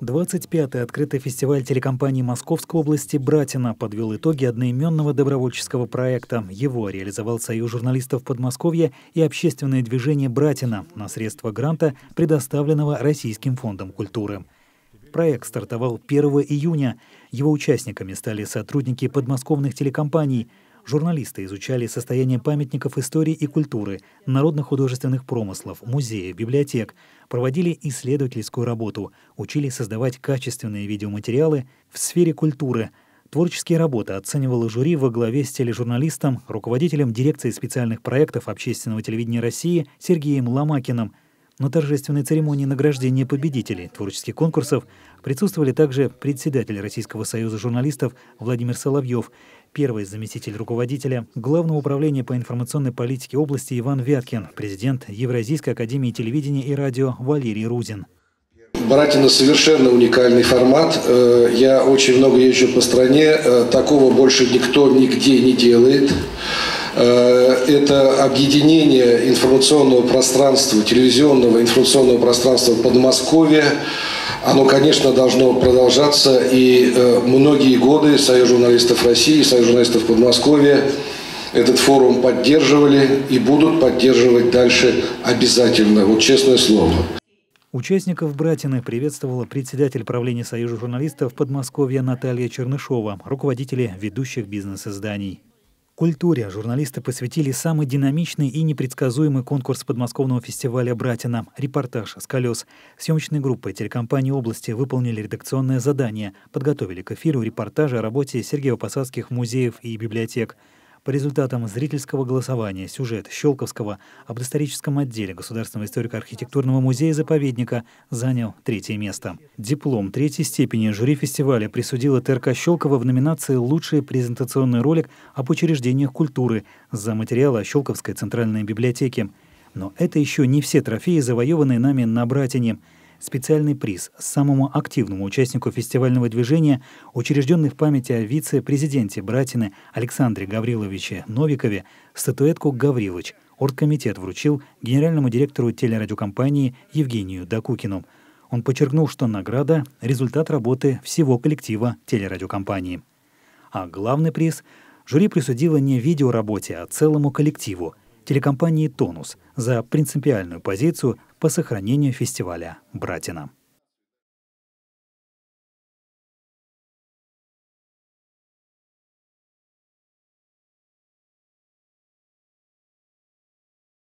25-й открытый фестиваль телекомпании Московской области «Братина» подвел итоги одноименного добровольческого проекта. Его реализовал Союз журналистов Подмосковья и общественное движение «Братина» на средства гранта, предоставленного Российским фондом культуры. Проект стартовал 1 июня. Его участниками стали сотрудники подмосковных телекомпаний – Журналисты изучали состояние памятников истории и культуры, народных художественных промыслов, музеев, библиотек, проводили исследовательскую работу, учили создавать качественные видеоматериалы в сфере культуры. Творческие работы оценивало жюри во главе с тележурналистом, руководителем дирекции специальных проектов общественного телевидения России Сергеем Ломакиным. На торжественной церемонии награждения победителей творческих конкурсов присутствовали также председатель Российского союза журналистов Владимир Соловьев, первый заместитель руководителя Главного управления по информационной политике области Иван Вяткин, президент Евразийской академии телевидения и радио Валерий Рузин. Братина совершенно уникальный формат. Э, я очень много езжу по стране. Э, такого больше никто нигде не делает. Э, это объединение информационного пространства, телевизионного информационного пространства Подмосковья оно, конечно, должно продолжаться. И э, многие годы Союз журналистов России, Союз журналистов Подмосковья этот форум поддерживали и будут поддерживать дальше обязательно. Вот честное слово. Участников «Братины» приветствовала председатель правления Союза журналистов Подмосковья Наталья Чернышова, руководители ведущих бизнес-изданий. Культуре. Журналисты посвятили самый динамичный и непредсказуемый конкурс подмосковного фестиваля «Братина» — репортаж с колес. Съемочной группой телекомпании области выполнили редакционное задание, подготовили к эфиру репортажи о работе Сергеево-Посадских музеев и библиотек — по результатам зрительского голосования сюжет Щелковского об историческом отделе Государственного историко-архитектурного музея-заповедника занял третье место. Диплом третьей степени жюри фестиваля присудила ТРК Щелкова в номинации «Лучший презентационный ролик об учреждениях культуры» за материалы о Щелковской центральной библиотеке. Но это еще не все трофеи, завоеванные нами на Братине – специальный приз самому активному участнику фестивального движения, учрежденный в памяти о вице-президенте Братины Александре Гавриловиче Новикове, статуэтку «Гаврилович» оргкомитет вручил генеральному директору телерадиокомпании Евгению Дакукину. Он подчеркнул, что награда – результат работы всего коллектива телерадиокомпании. А главный приз жюри присудило не видеоработе, а целому коллективу – телекомпании «Тонус» за принципиальную позицию по сохранению фестиваля «Братина».